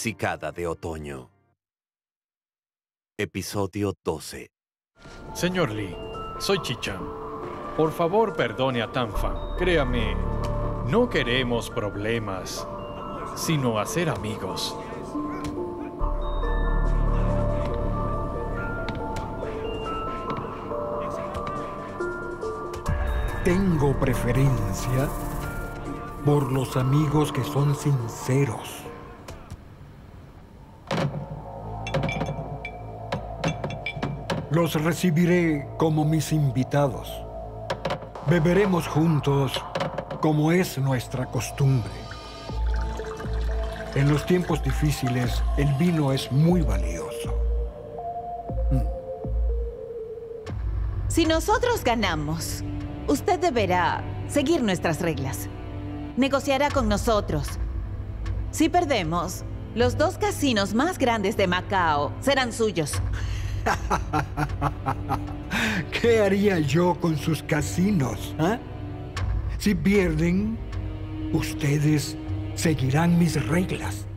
Cicada de Otoño. Episodio 12. Señor Lee, soy Chichan. Por favor, perdone a Tanfan. Créame, no queremos problemas, sino hacer amigos. Tengo preferencia por los amigos que son sinceros. Los recibiré como mis invitados. Beberemos juntos como es nuestra costumbre. En los tiempos difíciles, el vino es muy valioso. Si nosotros ganamos, usted deberá seguir nuestras reglas. Negociará con nosotros. Si perdemos, los dos casinos más grandes de Macao serán suyos. ¿Qué haría yo con sus casinos? ah? Si pierden, ustedes seguirán mis reglas.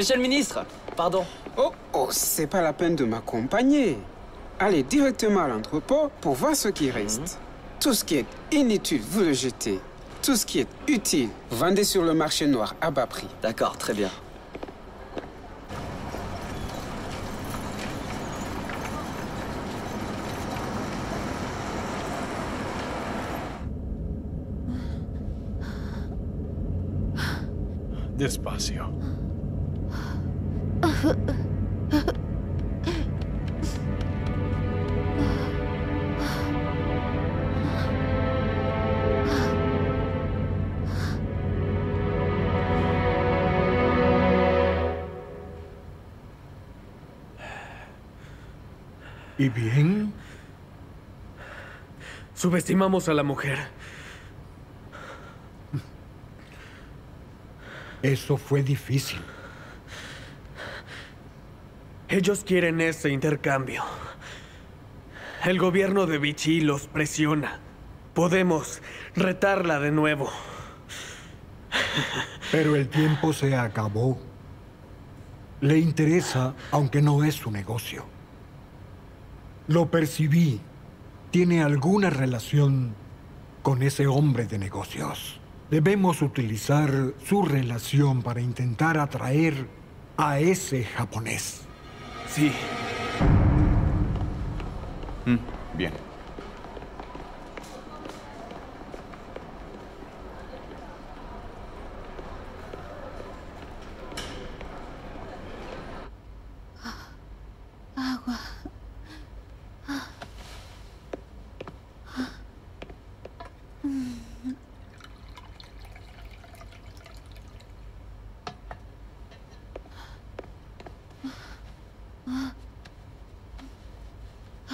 Monsieur le ministre, pardon. Oh, oh, c'est pas la peine de m'accompagner. Allez directement à l'entrepôt pour voir ce qui reste. Tout ce qui est inutile, vous le jetez. Tout ce qui est utile, vendez sur le marché noir à bas prix. D'accord, très bien. Despacio. ¿Y bien? Subestimamos a la mujer. Eso fue difícil. Ellos quieren ese intercambio. El gobierno de Vichy los presiona. Podemos retarla de nuevo. Pero el tiempo se acabó. Le interesa, aunque no es su negocio. Lo percibí. Tiene alguna relación con ese hombre de negocios. Debemos utilizar su relación para intentar atraer a ese japonés. Sí. Mm, bien.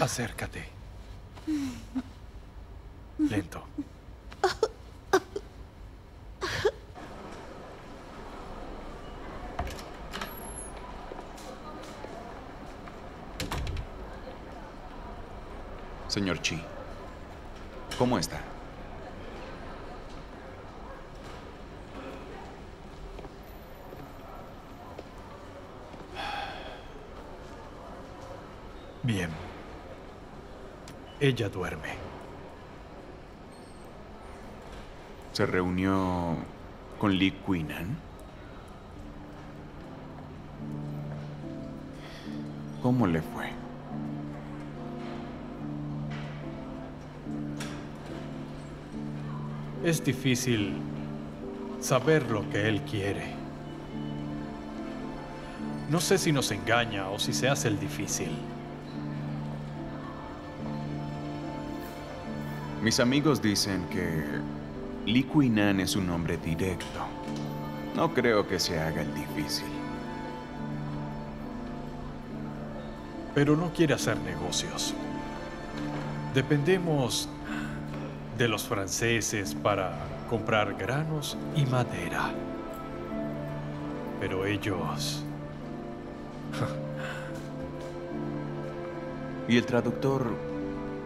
Acércate. Lento. Señor Chi, ¿cómo está? Bien. Ella duerme. ¿Se reunió con Lee Queenan? ¿Cómo le fue? Es difícil saber lo que él quiere. No sé si nos engaña o si se hace el difícil. Mis amigos dicen que Lee Queenan es un hombre directo. No creo que se haga el difícil. pero no quiere hacer negocios. Dependemos de los franceses para comprar granos y madera. Pero ellos... Y el traductor,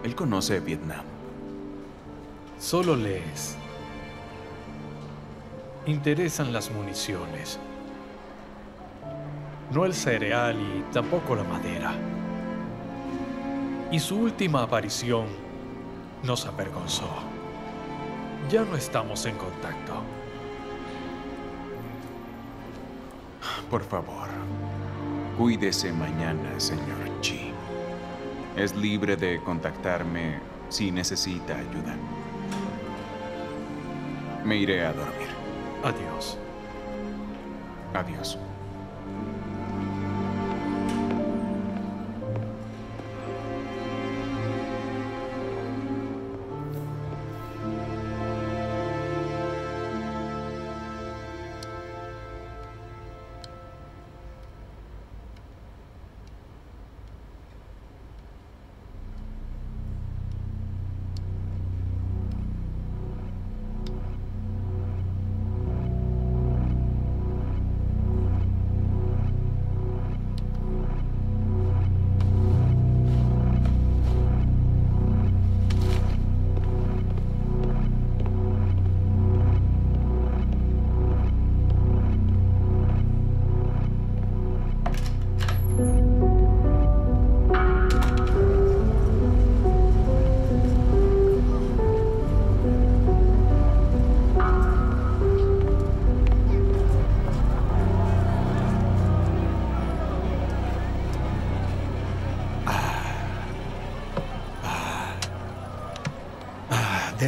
él conoce Vietnam. Solo les interesan las municiones. No el cereal y tampoco la madera. Y su última aparición nos avergonzó. Ya no estamos en contacto. Por favor, cuídese mañana, señor Chi. Es libre de contactarme si necesita ayuda. Me iré a dormir. Adiós. Adiós.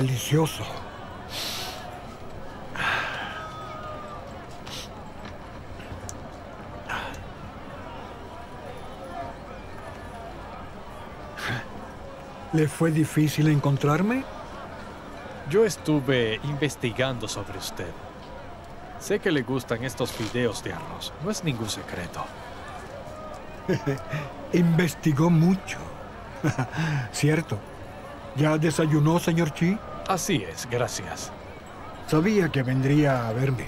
Delicioso. ¿Le fue difícil encontrarme? Yo estuve investigando sobre usted. Sé que le gustan estos fideos de arroz. No es ningún secreto. Investigó mucho. Cierto. ¿Ya desayunó, señor Chi? Así es, gracias. Sabía que vendría a verme.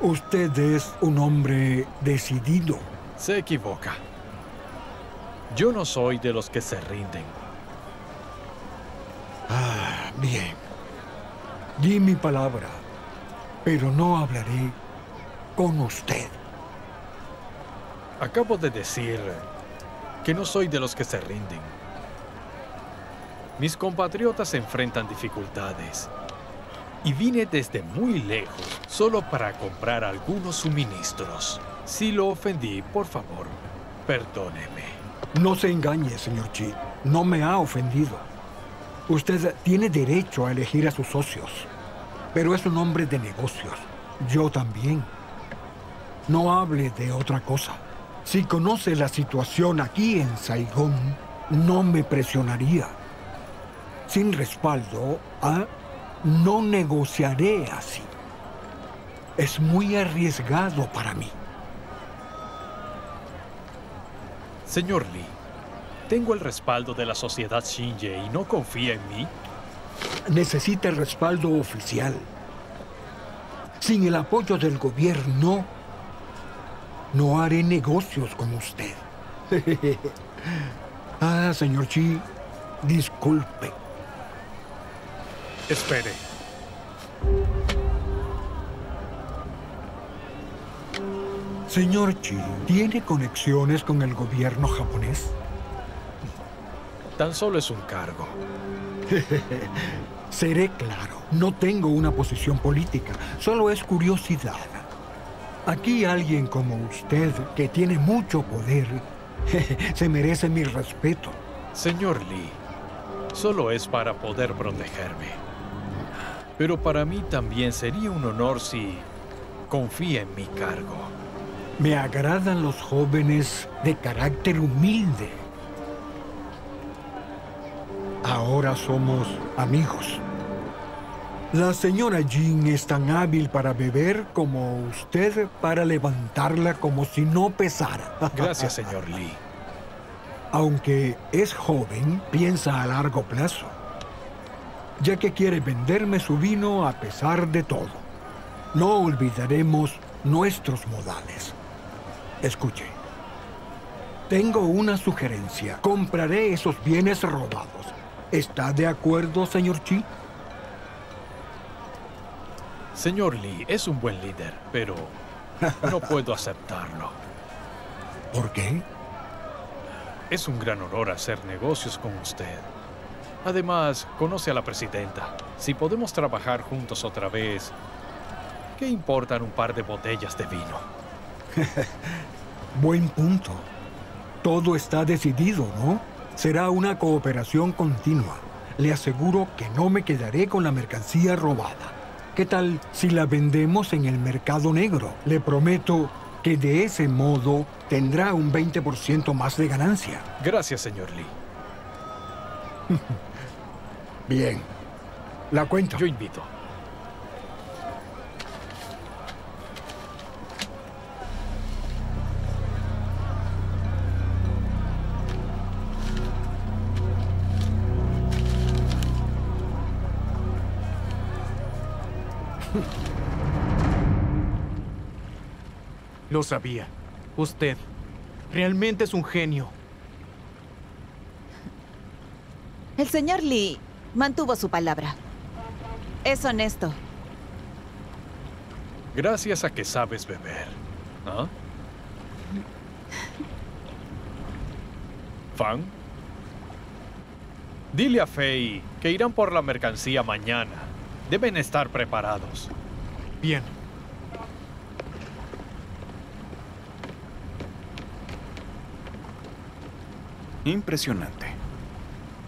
Usted es un hombre decidido. Se equivoca. Yo no soy de los que se rinden. Ah, bien. Di mi palabra, pero no hablaré con usted. Acabo de decir que no soy de los que se rinden. Mis compatriotas enfrentan dificultades y vine desde muy lejos solo para comprar algunos suministros. Si lo ofendí, por favor, perdóneme. No se engañe, señor Chi. No me ha ofendido. Usted tiene derecho a elegir a sus socios, pero es un hombre de negocios. Yo también. No hable de otra cosa. Si conoce la situación aquí en Saigón, no me presionaría. Sin respaldo, ¿ah? no negociaré así. Es muy arriesgado para mí. Señor Lee, tengo el respaldo de la sociedad Shinje y no confía en mí. Necesita el respaldo oficial. Sin el apoyo del gobierno, no haré negocios con usted. ah, señor Chi, disculpe. Espere. Señor Chi, ¿tiene conexiones con el gobierno japonés? Tan solo es un cargo. Seré claro, no tengo una posición política, solo es curiosidad. Aquí alguien como usted, que tiene mucho poder, se merece mi respeto. Señor Lee, solo es para poder protegerme. Pero para mí también sería un honor si confía en mi cargo. Me agradan los jóvenes de carácter humilde. Ahora somos amigos. La señora Jean es tan hábil para beber como usted para levantarla como si no pesara. Gracias, señor Lee. Aunque es joven, piensa a largo plazo, ya que quiere venderme su vino a pesar de todo. No olvidaremos nuestros modales. Escuche. Tengo una sugerencia. Compraré esos bienes robados. ¿Está de acuerdo, señor Chi? Señor Lee es un buen líder, pero no puedo aceptarlo. ¿Por qué? Es un gran honor hacer negocios con usted. Además, conoce a la presidenta. Si podemos trabajar juntos otra vez, ¿qué importan un par de botellas de vino? Buen punto. Todo está decidido, ¿no? Será una cooperación continua. Le aseguro que no me quedaré con la mercancía robada. ¿Qué tal si la vendemos en el mercado negro? Le prometo que de ese modo tendrá un 20% más de ganancia. Gracias, señor Lee. Bien. La cuento. Yo invito. Lo sabía. Usted realmente es un genio. El señor Lee mantuvo su palabra. Es honesto. Gracias a que sabes beber. ¿Ah? ¿Fan? Dile a Fei que irán por la mercancía mañana. Deben estar preparados. Bien. Impresionante.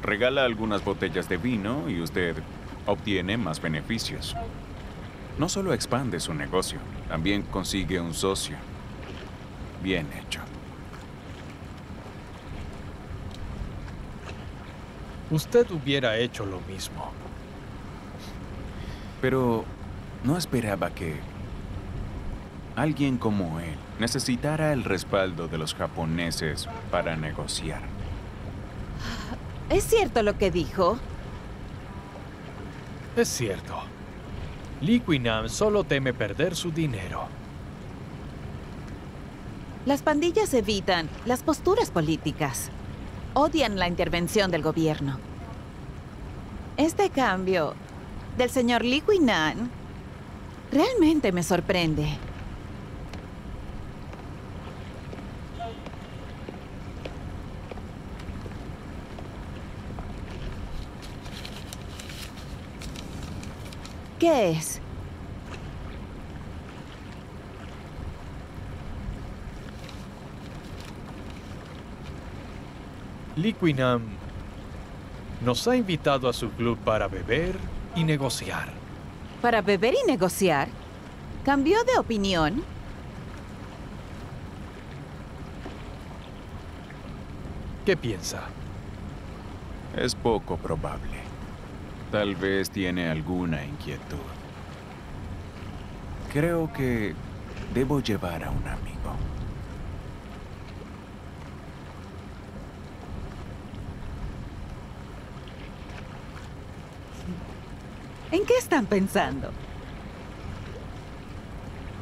Regala algunas botellas de vino y usted obtiene más beneficios. No solo expande su negocio, también consigue un socio. Bien hecho. Usted hubiera hecho lo mismo. Pero no esperaba que alguien como él necesitara el respaldo de los japoneses para negociar. ¿Es cierto lo que dijo? Es cierto. Lee Quinam solo teme perder su dinero. Las pandillas evitan las posturas políticas. Odian la intervención del gobierno. Este cambio del señor Lee Quinam realmente me sorprende. ¿Qué es? Lee Quinam nos ha invitado a su club para beber y negociar. ¿Para beber y negociar? ¿Cambió de opinión? ¿Qué piensa? Es poco probable. Tal vez tiene alguna inquietud. Creo que debo llevar a un amigo. ¿En qué están pensando?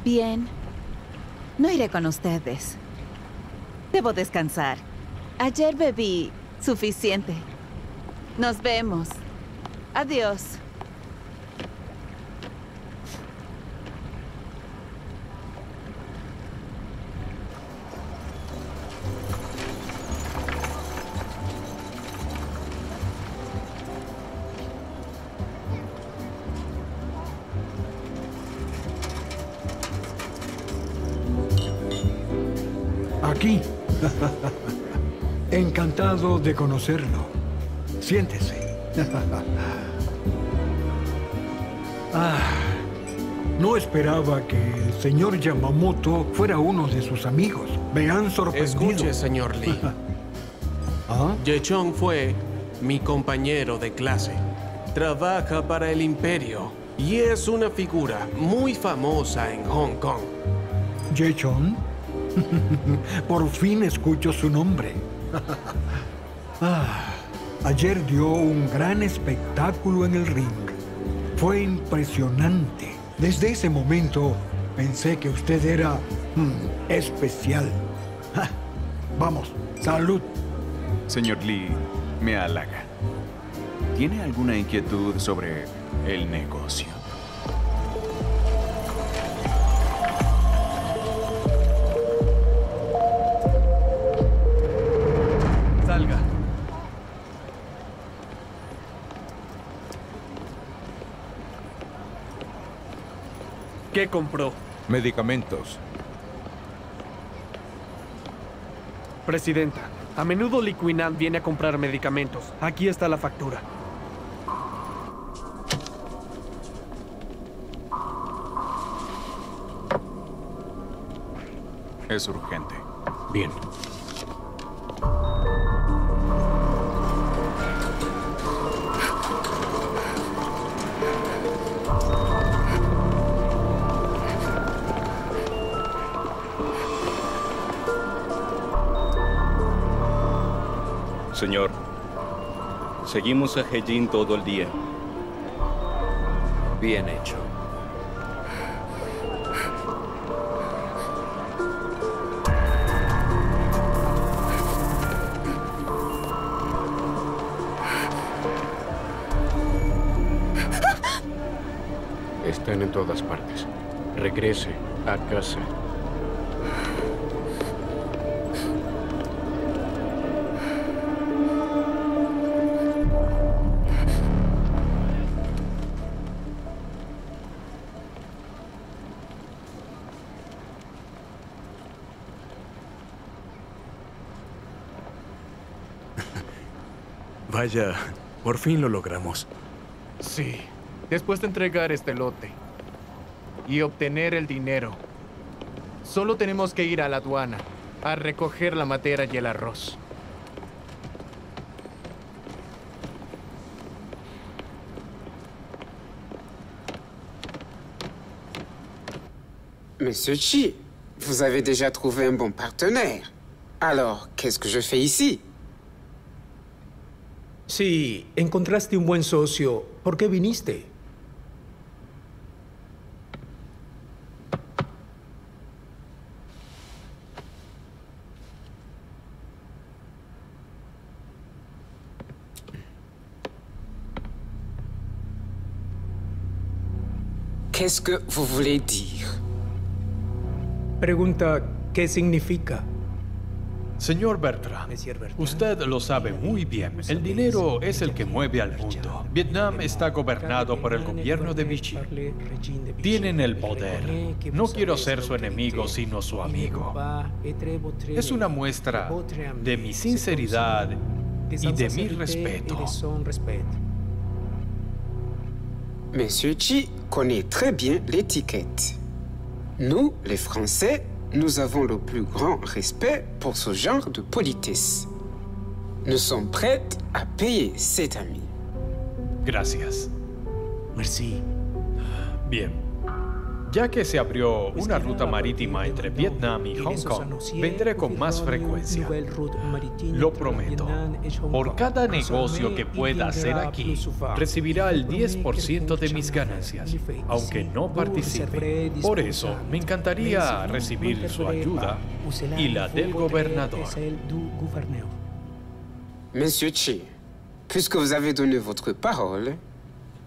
Bien. No iré con ustedes. Debo descansar. Ayer bebí suficiente. Nos vemos. Adiós. Aquí. Encantado de conocerlo. Siéntese. Ah, no esperaba que el señor Yamamoto fuera uno de sus amigos. Me han sorprendido. Escuche, señor Lee. ¿Ah? Yechong fue mi compañero de clase. Trabaja para el imperio y es una figura muy famosa en Hong Kong. Jechon. Por fin escucho su nombre. Ah, ayer dio un gran espectáculo en el ring. Fue impresionante. Desde ese momento pensé que usted era mm, especial. Vamos, salud. Señor Lee, me halaga. ¿Tiene alguna inquietud sobre el negocio? ¿Qué compró? Medicamentos. Presidenta, a menudo Liquinam viene a comprar medicamentos. Aquí está la factura. Es urgente. Bien. Señor, seguimos a Hejin todo el día. Bien hecho. Están en todas partes. Regrese a casa. Vaya, por fin lo logramos. Sí, después de entregar este lote y obtener el dinero, solo tenemos que ir a la aduana a recoger la madera y el arroz. Monsieur Chi, vous avez déjà trouvé un bon partenaire. Alors, qu'est-ce que je fais ici Si encontraste un buen socio, ¿por qué viniste? Qu'est-ce que vous voulez dire Pregunta, ¿qué significa? Señor Bertrand, usted lo sabe muy bien. El dinero es el que mueve al mundo. Vietnam está gobernado por el gobierno de Vichy. Tienen el poder. No quiero ser su enemigo, sino su amigo. Es una muestra de mi sinceridad y de mi respeto. Monsieur Chi connaît très bien l'étiquette. Nous, les Français, nous avons le plus grand respect pour ce genre de politesse. Nous sommes prêts à payer cet ami. Gracias. Merci. Bien. Ya que se abrió una ruta marítima entre Vietnam y Hong Kong, vendré con más frecuencia. Lo prometo. Por cada negocio que pueda hacer aquí, recibirá el 10% de mis ganancias, aunque no participe. Por eso, me encantaría recibir su ayuda y la del gobernador. Monsieur Chi, puisque vous avez donné votre parole,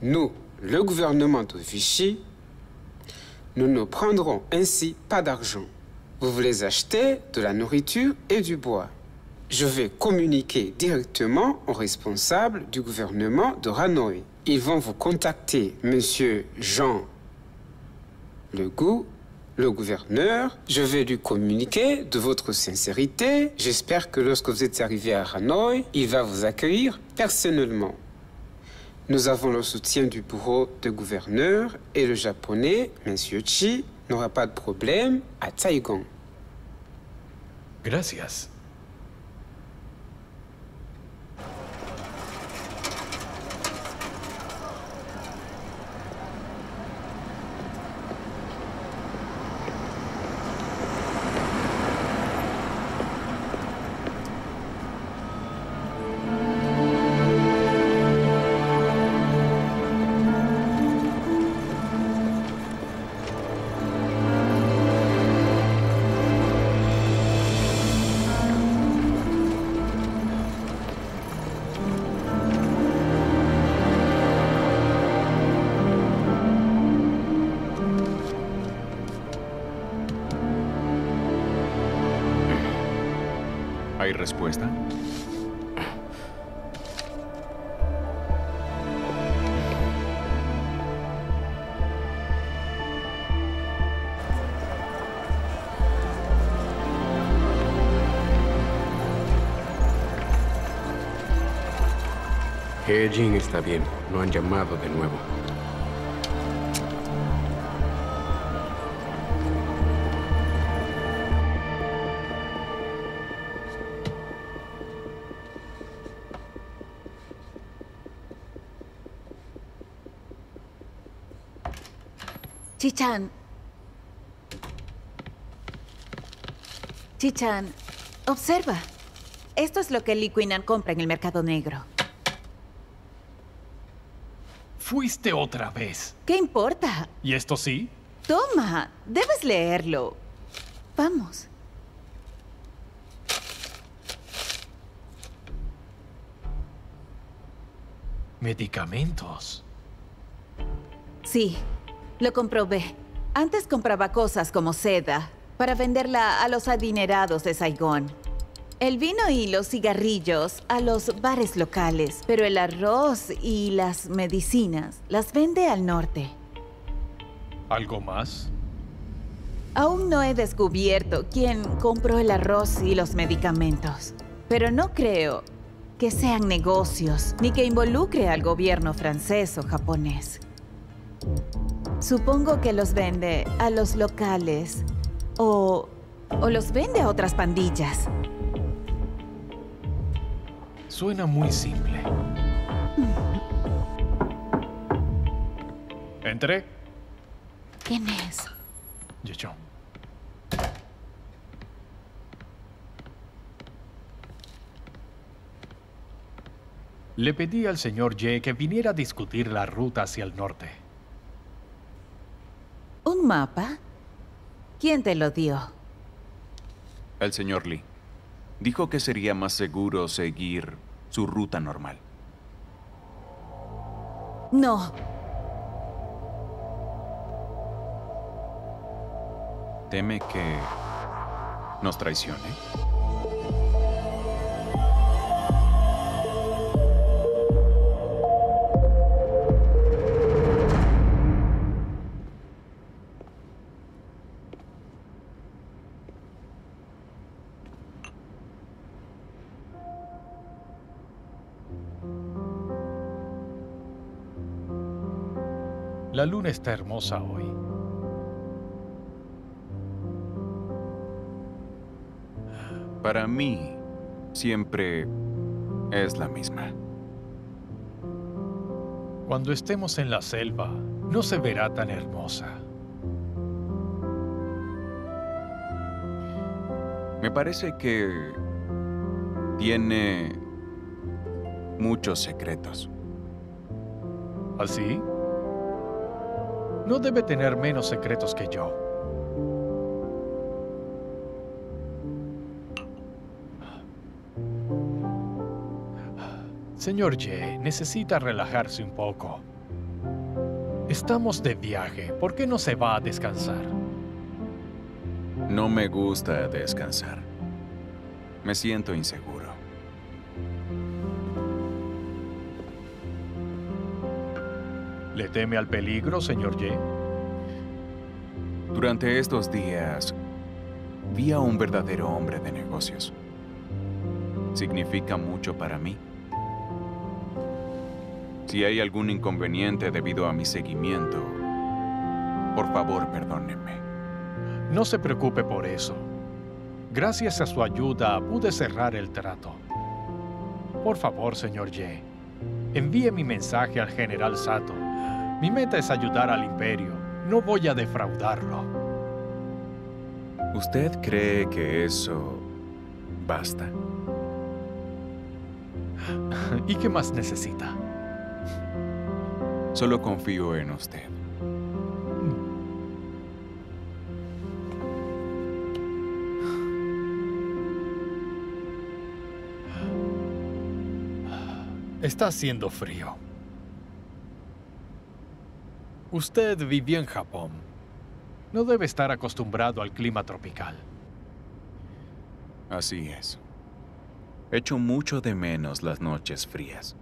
nous, le gouvernement de Vichy, nous ne prendrons ainsi pas d'argent. Vous voulez acheter de la nourriture et du bois. Je vais communiquer directement aux responsables du gouvernement de Hanoï. Ils vont vous contacter, monsieur Jean Legout, le gouverneur. Je vais lui communiquer de votre sincérité. J'espère que lorsque vous êtes arrivé à Hanoï, il va vous accueillir personnellement. Nous avons le soutien du bureau de gouverneur et le japonais, Monsieur Chi, n'aura pas de problème à Taïgon. Gracias. ¿Hay respuesta? He está bien. Lo han llamado de nuevo. Chichan. Chichan, observa. Esto es lo que Lee Queenan compra en el mercado negro. Fuiste otra vez. ¿Qué importa? ¿Y esto sí? Toma, debes leerlo. Vamos. Medicamentos. Sí, lo comprobé. Antes compraba cosas como seda para venderla a los adinerados de Saigón. El vino y los cigarrillos a los bares locales, pero el arroz y las medicinas las vende al norte. ¿Algo más? Aún no he descubierto quién compró el arroz y los medicamentos, pero no creo que sean negocios ni que involucre al gobierno francés o japonés. Supongo que los vende a los locales o, o los vende a otras pandillas. Suena muy simple. ¿Entré? ¿Quién es? Yecho. Le pedí al señor Ye que viniera a discutir la ruta hacia el norte. ¿Un mapa? ¿Quién te lo dio? El señor Lee. Dijo que sería más seguro seguir su ruta normal. No. ¿Teme que nos traicione? La luna está hermosa hoy. Para mí, siempre es la misma. Cuando estemos en la selva, no se verá tan hermosa. Me parece que tiene muchos secretos. ¿Así? No debe tener menos secretos que yo. Señor Ye, necesita relajarse un poco. Estamos de viaje. ¿Por qué no se va a descansar? No me gusta descansar. Me siento inseguro. ¿Le teme al peligro, señor Ye? Durante estos días, vi a un verdadero hombre de negocios. Significa mucho para mí. Si hay algún inconveniente debido a mi seguimiento, por favor, perdónenme. No se preocupe por eso. Gracias a su ayuda pude cerrar el trato. Por favor, señor Ye, envíe mi mensaje al general Sato mi meta es ayudar al imperio. No voy a defraudarlo. ¿Usted cree que eso basta? ¿Y qué más necesita? Solo confío en usted. Está haciendo frío. Usted vivió en Japón. No debe estar acostumbrado al clima tropical. Así es. Echo mucho de menos las noches frías.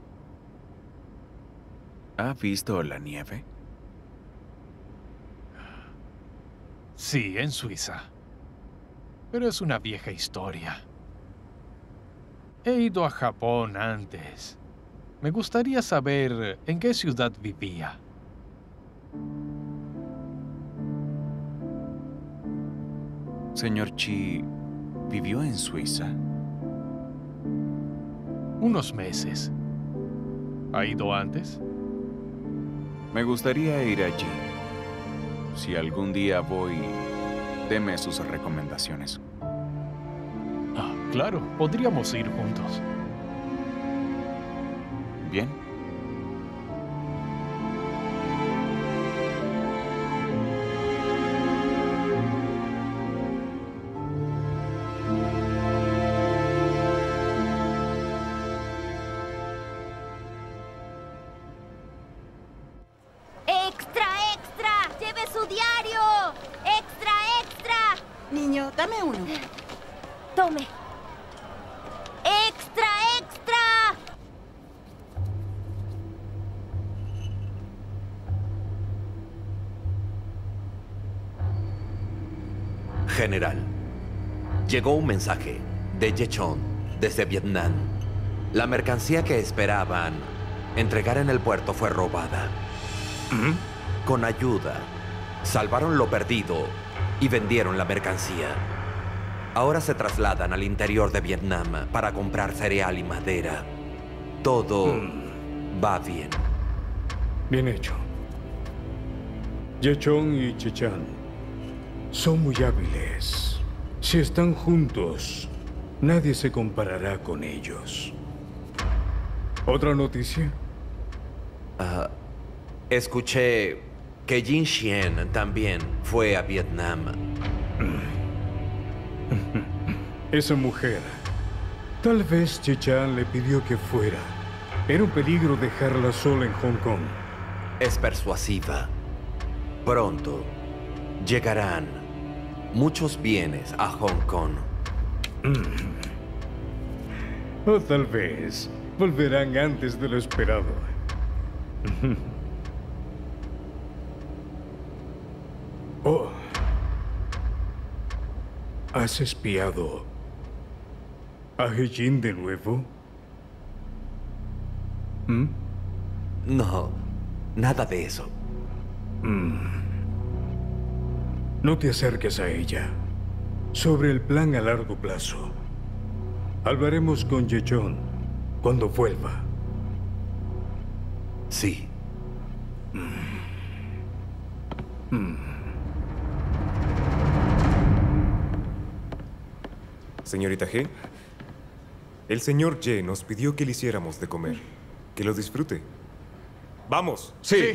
¿Ha visto la nieve? Sí, en Suiza. Pero es una vieja historia. He ido a Japón antes. Me gustaría saber en qué ciudad vivía. Señor Chi, ¿vivió en Suiza? Unos meses. ¿Ha ido antes? Me gustaría ir allí. Si algún día voy, deme sus recomendaciones. Ah, claro, podríamos ir juntos. Llegó un mensaje de Yechon desde Vietnam. La mercancía que esperaban entregar en el puerto fue robada. Con ayuda, salvaron lo perdido y vendieron la mercancía. Ahora se trasladan al interior de Vietnam para comprar cereal y madera. Todo va bien. Bien hecho. Yechon y Chechan son muy hábiles. Si están juntos, nadie se comparará con ellos. ¿Otra noticia? Ah, escuché que Jin Xian también fue a Vietnam. Esa mujer. Tal vez Chechan le pidió que fuera. Era un peligro dejarla sola en Hong Kong. Es persuasiva. Pronto llegarán muchos bienes a Hong Kong. O tal vez volverán antes de lo esperado. Oh. ¿Has espiado a Hejin de nuevo? ¿Mm? No, nada de eso. No te acerques a ella. Sobre el plan a largo plazo. Hablaremos con Yechon cuando vuelva. Sí. Señorita G, el señor Ye nos pidió que le hiciéramos de comer. Que lo disfrute. ¡Vamos! Sí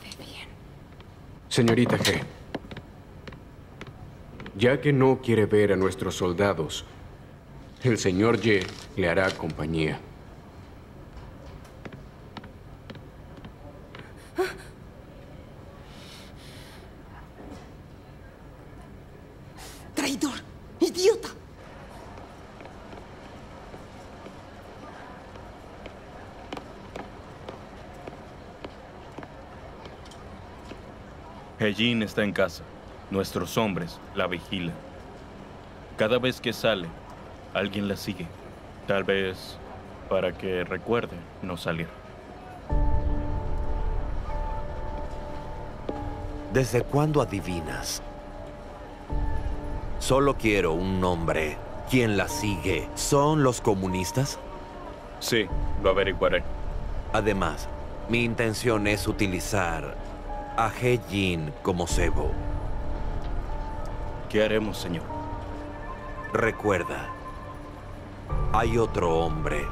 ve bien. Señorita G, ya que no quiere ver a nuestros soldados, el señor Ye le hará compañía. Hejin está en casa. Nuestros hombres la vigilan. Cada vez que sale, alguien la sigue. Tal vez para que recuerde no salir. ¿Desde cuándo adivinas? Solo quiero un nombre. ¿Quién la sigue? ¿Son los comunistas? Sí, lo averiguaré. Además, mi intención es utilizar a He Jin como cebo. ¿Qué haremos, señor? Recuerda, hay otro hombre.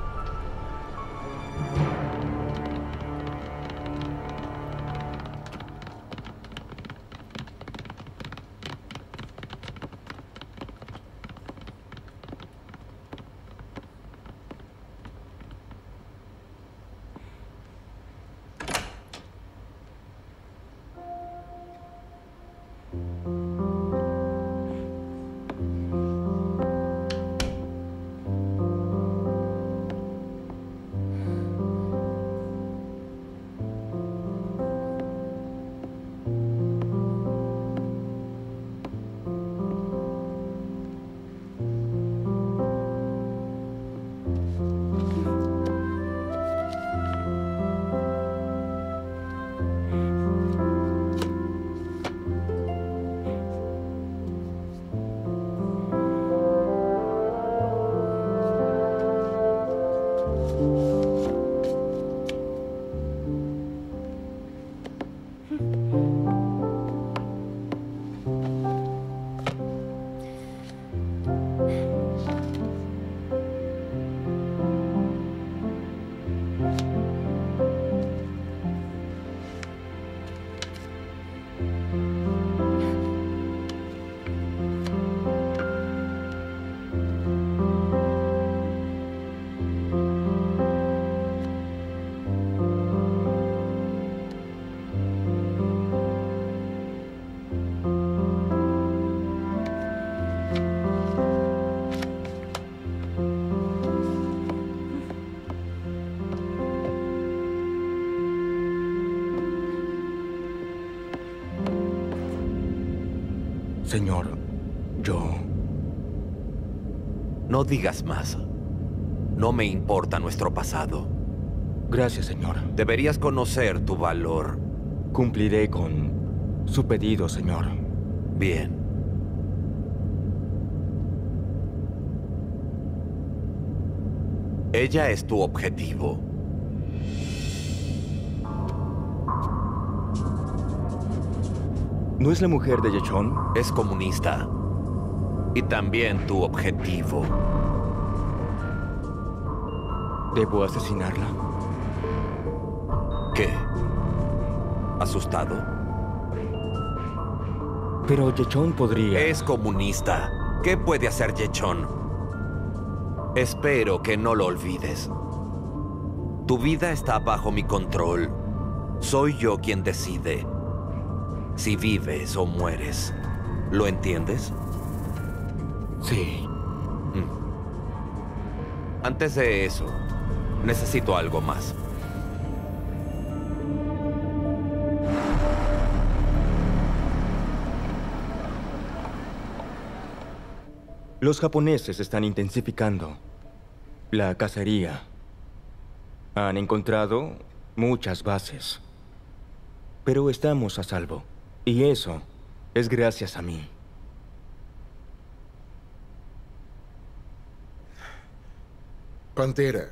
Señor, yo... No digas más. No me importa nuestro pasado. Gracias, señor. Deberías conocer tu valor. Cumpliré con su pedido, señor. Bien. Ella es tu objetivo. ¿No es la mujer de Yechon? Es comunista. Y también tu objetivo. ¿Debo asesinarla? ¿Qué? ¿Asustado? Pero Yechon podría... Es comunista. ¿Qué puede hacer Yechon? Espero que no lo olvides. Tu vida está bajo mi control. Soy yo quien decide si vives o mueres. ¿Lo entiendes? Sí. Antes de eso, necesito algo más. Los japoneses están intensificando la cacería. Han encontrado muchas bases. Pero estamos a salvo. Y eso es gracias a mí. Pantera,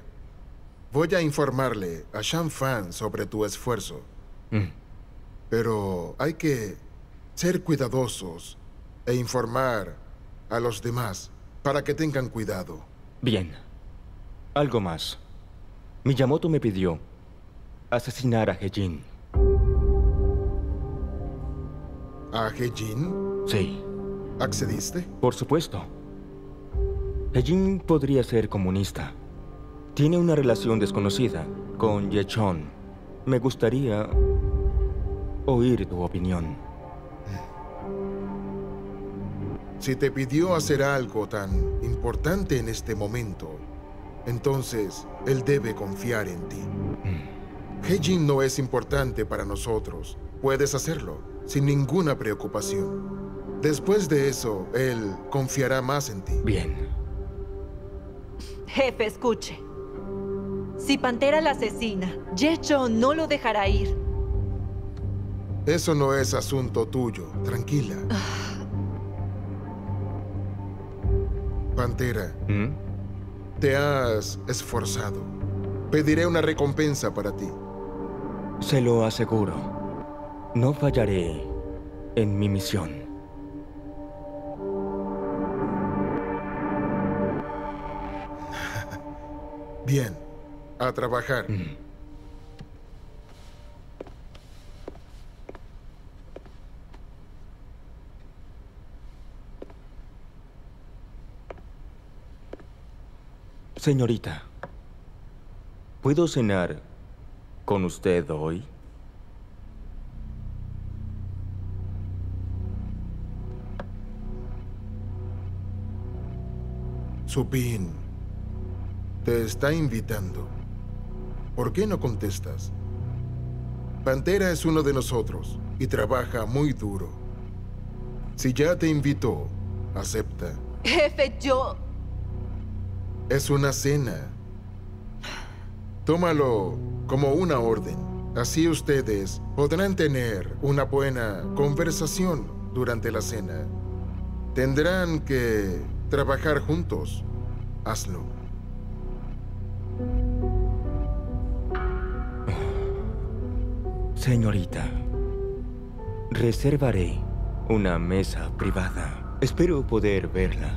voy a informarle a Shan Fan sobre tu esfuerzo. Mm. Pero hay que ser cuidadosos e informar a los demás para que tengan cuidado. Bien. Algo más. Miyamoto me pidió asesinar a Hejin. ¿A Hejin? Sí. ¿Accediste? Por supuesto. Hejin podría ser comunista. Tiene una relación desconocida con Yechon. Me gustaría oír tu opinión. Si te pidió hacer algo tan importante en este momento, entonces él debe confiar en ti. Heijin no es importante para nosotros. Puedes hacerlo, sin ninguna preocupación. Después de eso, él confiará más en ti. Bien. Jefe, escuche. Si Pantera la asesina, Yecho no lo dejará ir. Eso no es asunto tuyo. Tranquila. Pantera, te has esforzado. Pediré una recompensa para ti. Se lo aseguro. No fallaré en mi misión. Bien, a trabajar. Señorita, ¿puedo cenar con usted hoy? Supin, te está invitando. ¿Por qué no contestas? Pantera es uno de nosotros y trabaja muy duro. Si ya te invitó, acepta. Jefe, yo... Es una cena. Tómalo como una orden. Así ustedes podrán tener una buena conversación durante la cena. Tendrán que trabajar juntos. Hazlo. Señorita, reservaré una mesa privada. Espero poder verla.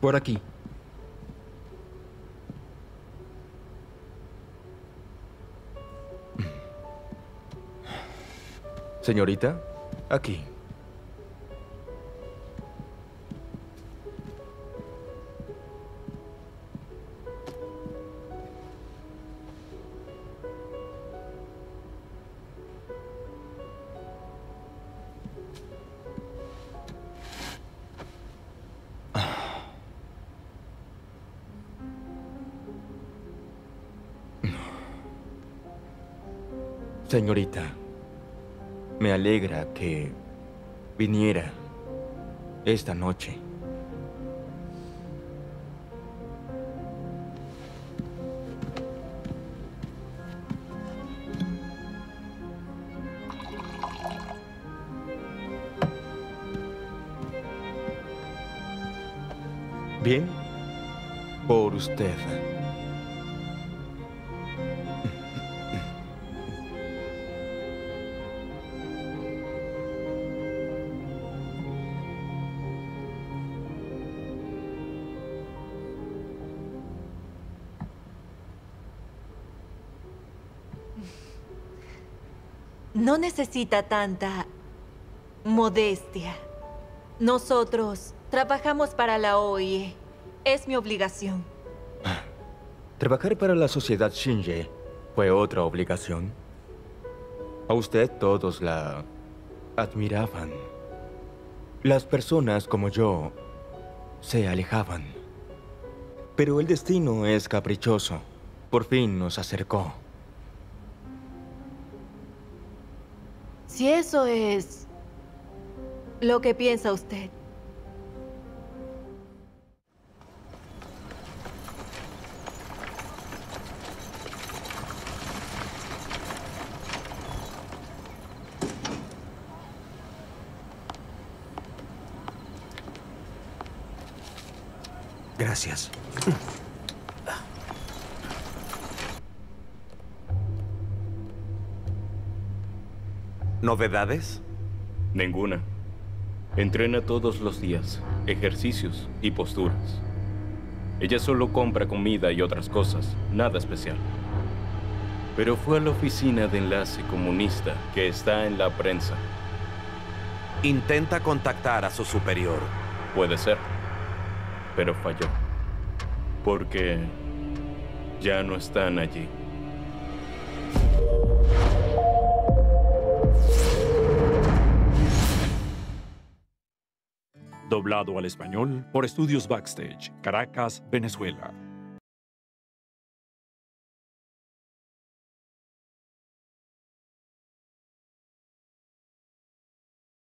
Por aquí. Señorita, aquí. Señorita me alegra que viniera esta noche. Bien, por usted. No necesita tanta modestia. Nosotros trabajamos para la OIE. Es mi obligación. Trabajar para la sociedad Shinje fue otra obligación. A usted todos la admiraban. Las personas como yo se alejaban. Pero el destino es caprichoso. Por fin nos acercó. Si eso es lo que piensa usted. Gracias. ¿Novedades? Ninguna. Entrena todos los días, ejercicios y posturas. Ella solo compra comida y otras cosas, nada especial. Pero fue a la oficina de enlace comunista que está en la prensa. Intenta contactar a su superior. Puede ser, pero falló. Porque ya no están allí. Doblado al español por Estudios Backstage, Caracas, Venezuela.